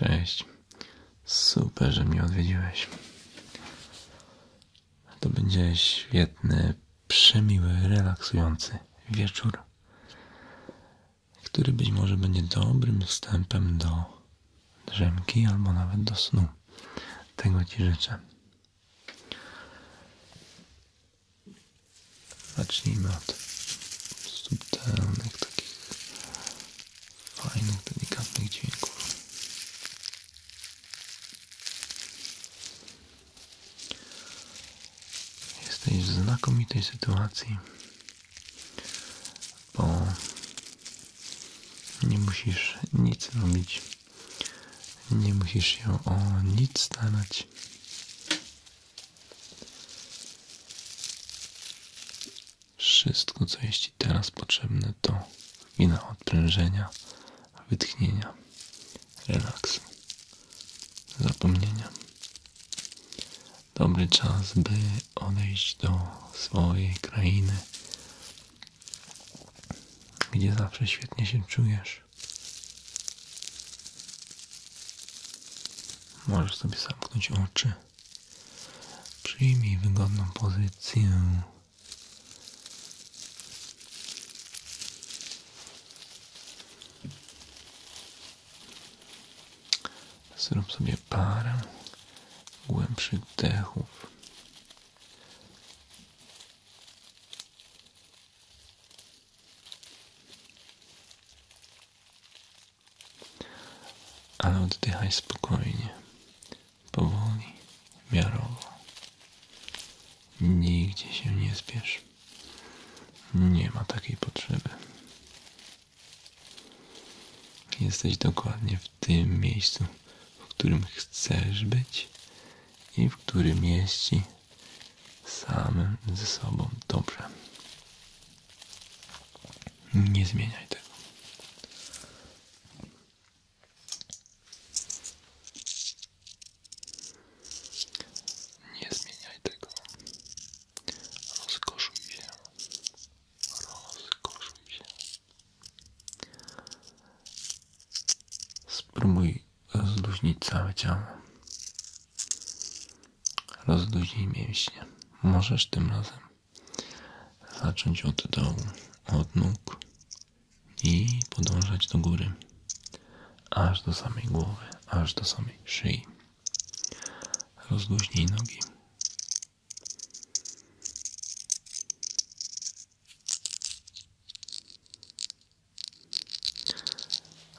Cześć. Super, że mnie odwiedziłeś. To będzie świetny, przemiły, relaksujący wieczór, który być może będzie dobrym wstępem do drzemki albo nawet do snu. Tego Ci życzę. Zacznijmy od subtelnych, takich fajnych, delikatnych dźwięków. Jesteś w znakomitej sytuacji, bo nie musisz nic robić, nie musisz się o nic starać. Wszystko, co jest Ci teraz potrzebne, to chwila odprężenia, wytchnienia, relaksu, zapomnienia. Dobry czas, by odejść do swojej krainy, gdzie zawsze świetnie się czujesz. Możesz sobie zamknąć oczy. Przyjmij wygodną pozycję. Zrób sobie parę głębszych wdechów. Ale oddychaj spokojnie, powoli, miarowo. Nigdzie się nie spiesz. Nie ma takiej potrzeby. Jesteś dokładnie w tym miejscu, w którym chcesz być i w którym jest ci samym ze sobą dobrze. Nie zmieniaj tego. Nie zmieniaj tego. Rozkoszuj się. Rozkoszuj się. Spróbuj rozluźnić całe ciało. Rozluźnij mięśnie. Możesz tym razem zacząć od dołu, od nóg i podążać do góry, aż do samej głowy, aż do samej szyi. Rozluźnij nogi.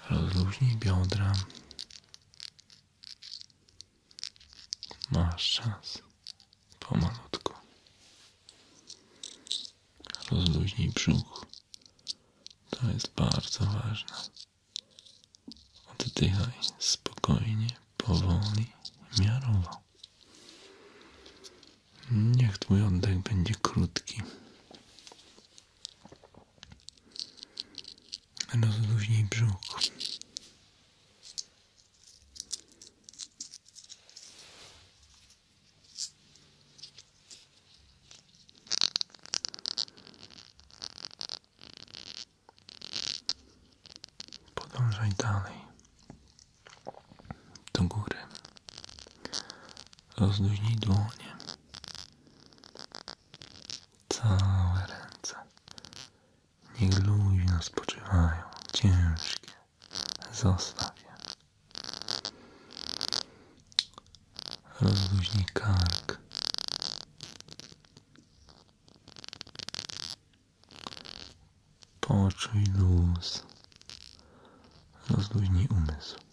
Rozluźnij biodra. Masz czas. Pomalutku. Rozluźnij brzuch. To jest bardzo ważne. Oddychaj spokojnie, powoli, miarowo. Niech twój oddech będzie krótki. Rozluźnij brzuch. Podążaj dalej. Do góry. Rozluźnij dłonie. Całe ręce. Niech luźno spoczywają. Ciężkie. Zostaw je. Rozluźnij kark. Poczuj luz. Rozluźnij umysł.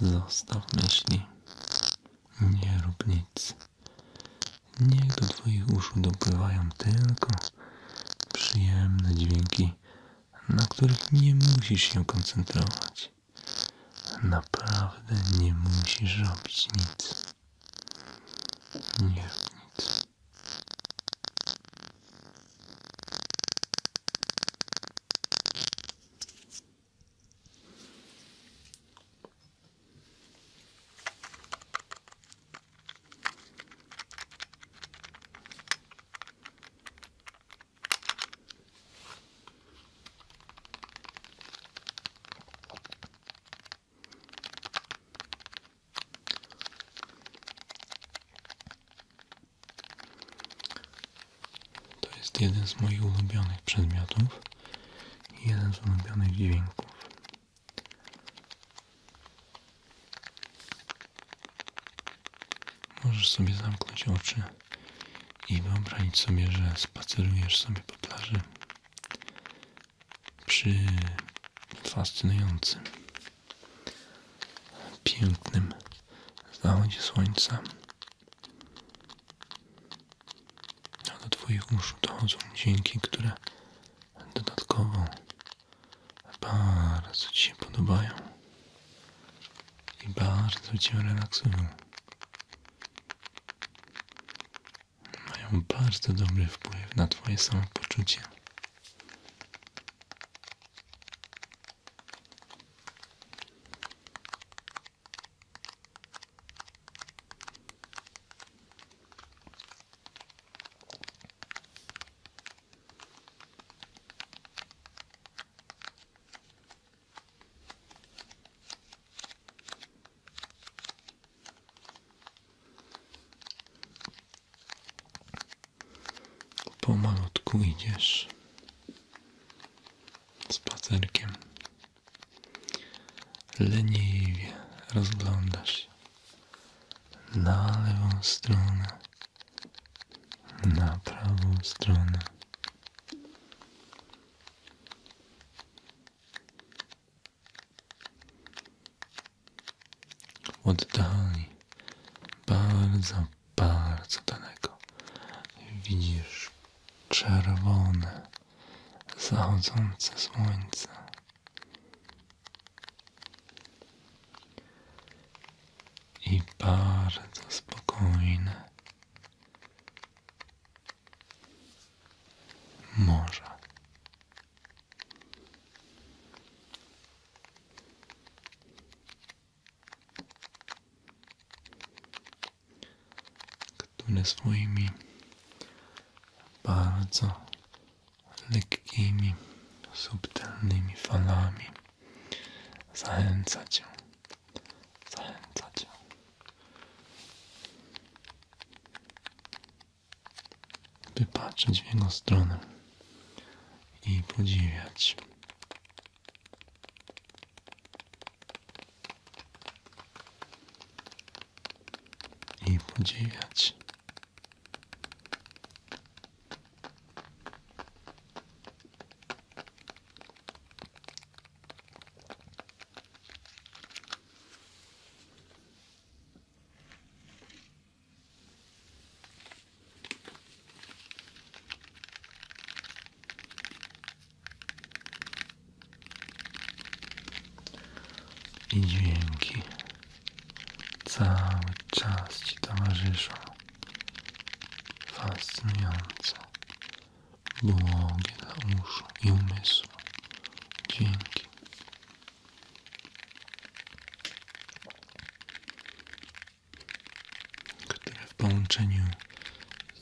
Zostaw myśli. Nie rób nic. Niech do Twoich uszu dopływają tylko przyjemne dźwięki, na których nie musisz się koncentrować. Naprawdę nie musisz robić nic. Nie jeden z moich ulubionych przedmiotów i jeden z ulubionych dźwięków. Możesz sobie zamknąć oczy i wyobrazić sobie, że spacerujesz sobie po plaży przy fascynującym, pięknym zachodzie słońca. Twoich uszu dochodzą dźwięki, które dodatkowo bardzo Ci się podobają i bardzo Cię relaksują. Mają bardzo dobry wpływ na Twoje samopoczucie. Idziesz spacerkiem. Leniwie rozglądasz się na lewą stronę, na prawą stronę. W oddali, bardzo, bardzo daleko widzisz czerwone, zachodzące słońce. I bardzo spokojne morze. które swoimi bardzo lekkimi, subtelnymi falami zachęca cię, zachęca cię. By patrzeć w jego stronę i podziwiać. I podziwiać. i dźwięki cały czas ci towarzyszą. Fascynujące, błogie dla uszu i umysłu dźwięki. które w połączeniu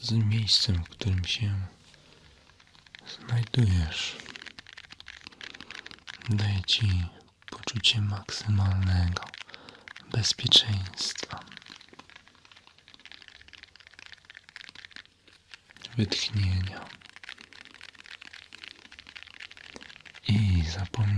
z miejscem, w którym się znajdujesz, daje ci poczucie maksymalnego bezpieczeństwa. Wytchnienia i zapomnienia.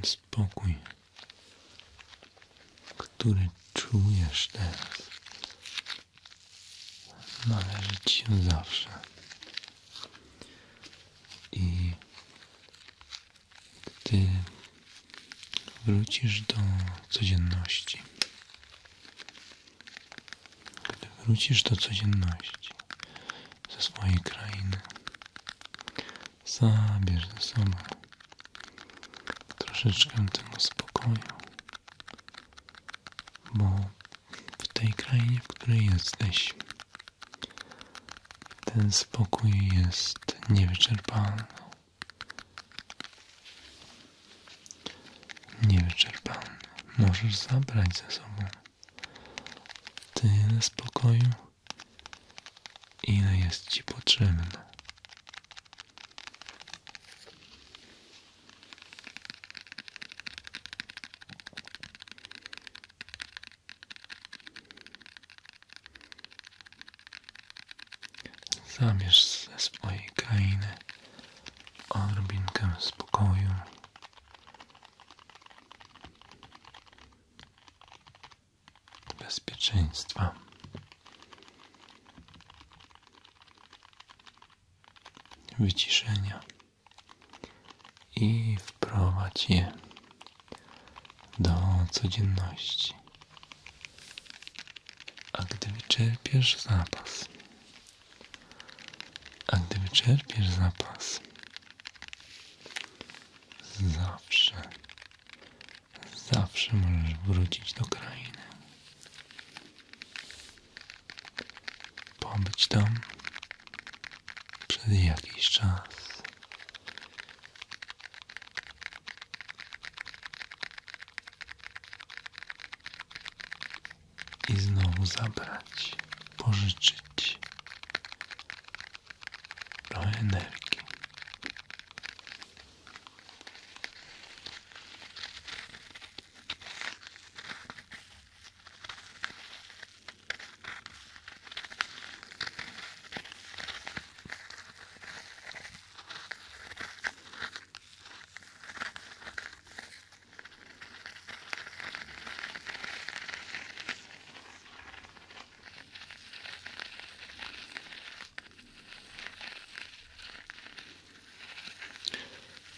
Ten spokój, który czujesz teraz, należy ci się zawsze. I gdy wrócisz do codzienności, gdy wrócisz do codzienności ze swojej krainy, Zabierz ze sobą troszeczkę tego spokoju, bo w tej krainie, w której jesteś, ten spokój jest niewyczerpalny. Niewyczerpalny. Możesz zabrać ze sobą tyle spokoju, ile jest ci potrzebne. Zabierz ze swojej krainy odrobinkę spokoju. Bezpieczeństwa. Wyciszenia i wprowadź je do codzienności. A gdy wyczerpiesz zapas, wyczerpiesz zapas, zawsze, zawsze możesz wrócić do krainy. Pobyć tam przez jakiś czas. I znowu zabrać, pożyczyć trochę energii.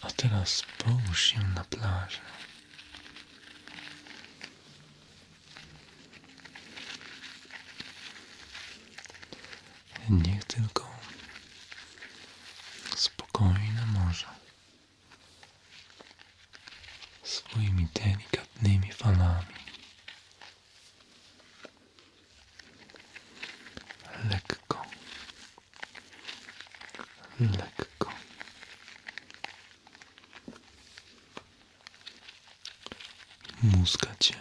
A teraz połóż się na plaży. Niech tylko музыкача